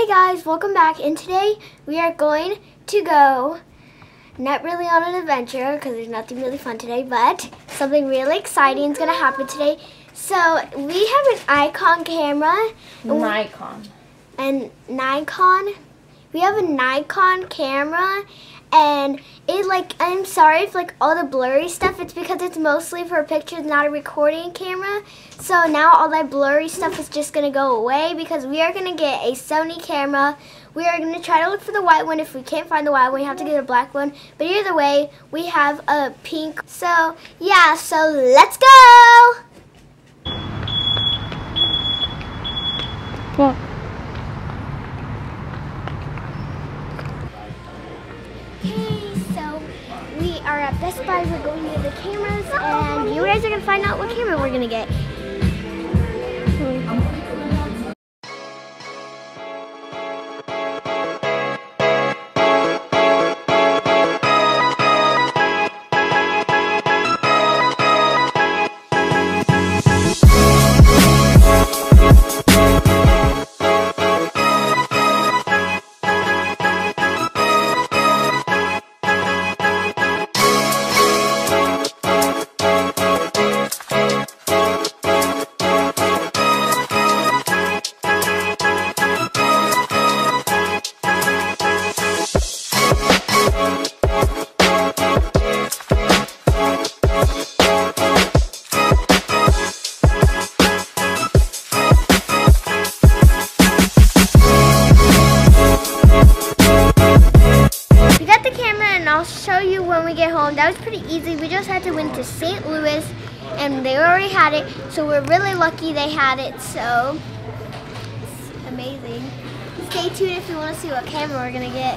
Hey guys, welcome back. And today we are going to go, not really on an adventure because there's nothing really fun today, but something really exciting is going to happen today. So we have an Icon camera. Nikon. And Nikon. We have a Nikon camera and it like I'm sorry if like all the blurry stuff it's because it's mostly for pictures not a recording camera. So now all that blurry stuff is just gonna go away because we are gonna get a Sony camera. We are gonna try to look for the white one. If we can't find the white one we have to get a black one. But either way we have a pink. So yeah so let's go! Well, Best. We're going to the cameras, and you guys are gonna find out what camera we're gonna get. Pretty easy. We just had to win to St. Louis, and they already had it, so we're really lucky they had it. So it's amazing. Stay tuned if you want to see what camera we're gonna get.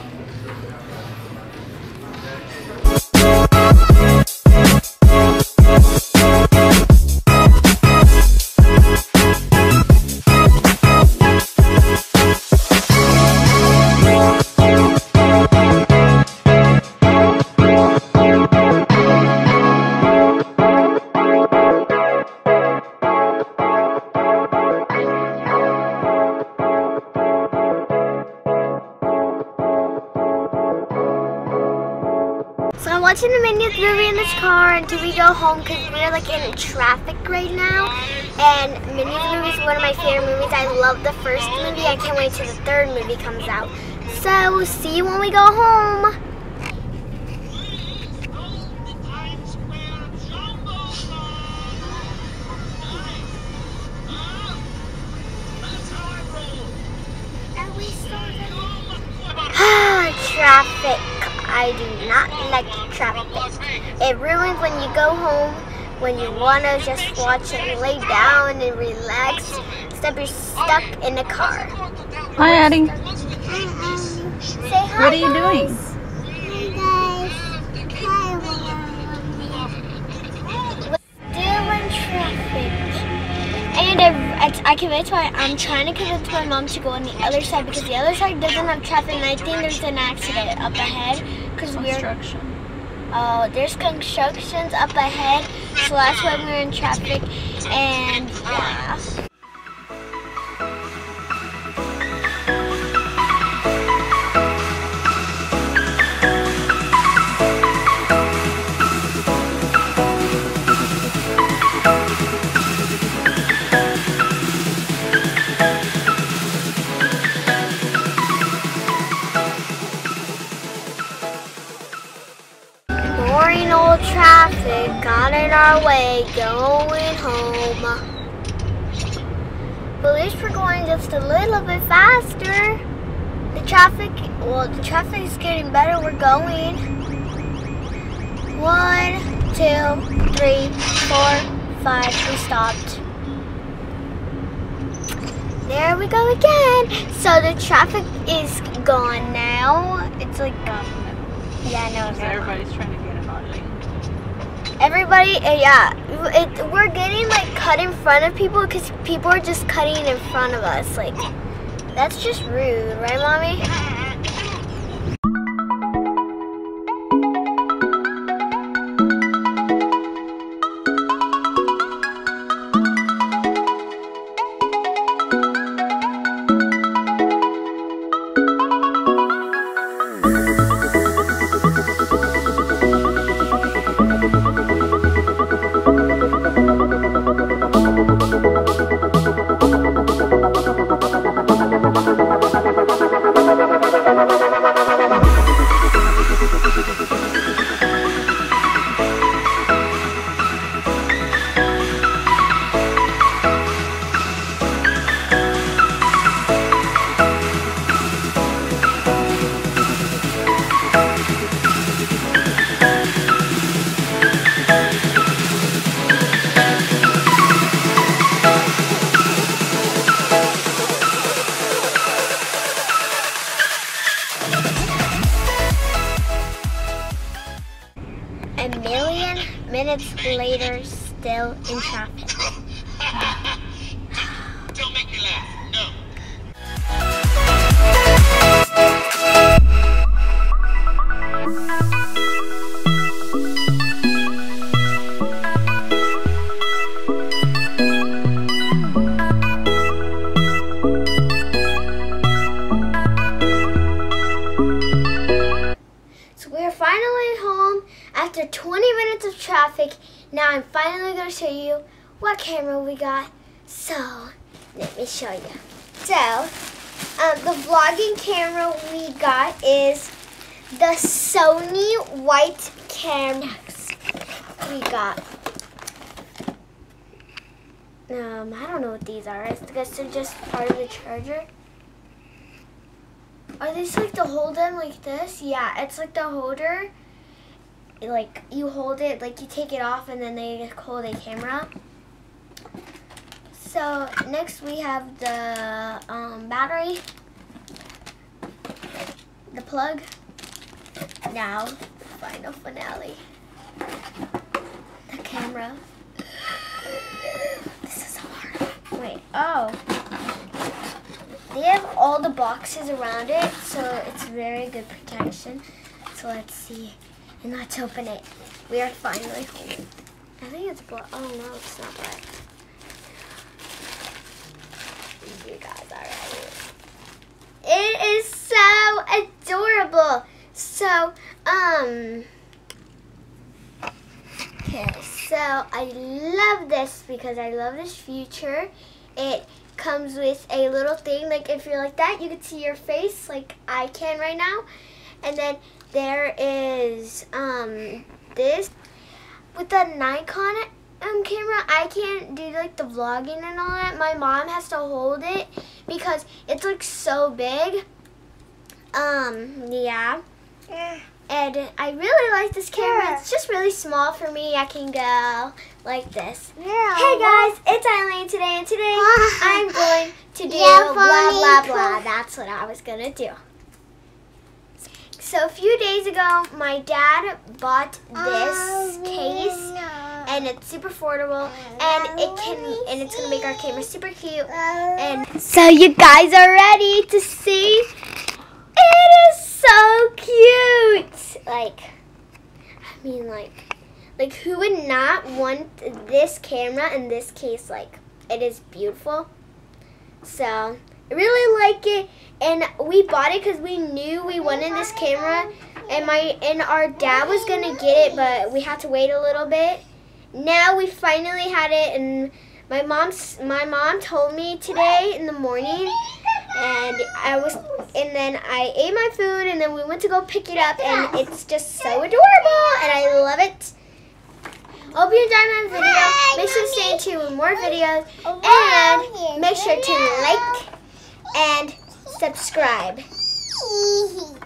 Watching the Minions movie in this car until we go home because we're like in traffic right now. And Minions movie is one of my favorite movies. I love the first movie. I can't wait till the third movie comes out. So see you when we go home. traffic. I do not like traffic. It ruins when you go home, when you want to just watch and lay down and relax, except you're stuck in the car. hi Addie. Say hi, What are you doing? guys. Hi, guys. Still in traffic. And uh, I, I, I convinced my, I'm trying to convince my mom to go on the other side because the other side doesn't have traffic and I think there's an accident up ahead because we're, Construction. oh, there's constructions up ahead so that's why we're in traffic and yeah. Traffic got in our way going home. But at least we're going just a little bit faster. The traffic, well, the traffic is getting better. We're going. One, two, three, four, five. We stopped. There we go again. So the traffic is gone now. It's like, um, yeah, no, Because no. everybody's trying to get an Audi. Everybody, yeah, it, we're getting like cut in front of people because people are just cutting in front of us. Like, that's just rude, right, mommy? Later, still in traffic. Now I'm finally going to show you what camera we got. So let me show you. So um, the vlogging camera we got is the Sony white camera. We got. Um, I don't know what these are. I guess they're just part of the charger. Are these like to hold them like this? Yeah, it's like the holder. Like you hold it, like you take it off, and then they hold a camera. So next we have the um, battery, the plug. Now, final finale. The camera. This is hard. Wait. Oh. They have all the boxes around it, so it's very good protection. So let's see. And let's open it. We are finally home. I think it's black. Oh no, it's not black. You guys are ready. It is so adorable. So, um, okay, so I love this because I love this feature. It comes with a little thing, like if you're like that, you can see your face like I can right now. And then there is um this with the Nikon um camera. I can't do like the vlogging and all that. My mom has to hold it because it's like so big. Um yeah. yeah. And I really like this camera. It's just really small for me. I can go like this. Yeah. Hey guys, it's Aileen today, and today I'm going to do Yeah, blah blah blah. That's what I was gonna do. So a few days ago, my dad bought this oh, case, and it's super affordable, and it oh, can, and it's gonna make our camera super cute. Oh. And so you guys are ready to see? It is so cute. Like, I mean, like, like who would not want this camera in this case? Like, it is beautiful. So really like it, and we bought it because we knew we wanted this camera, and my and our dad was gonna get it, but we had to wait a little bit. Now we finally had it, and my mom's my mom told me today in the morning, and I was and then I ate my food, and then we went to go pick it up, and it's just so adorable, and I love it. Hope you enjoyed my video. Make sure to stay tuned with more videos, and make sure to like and subscribe.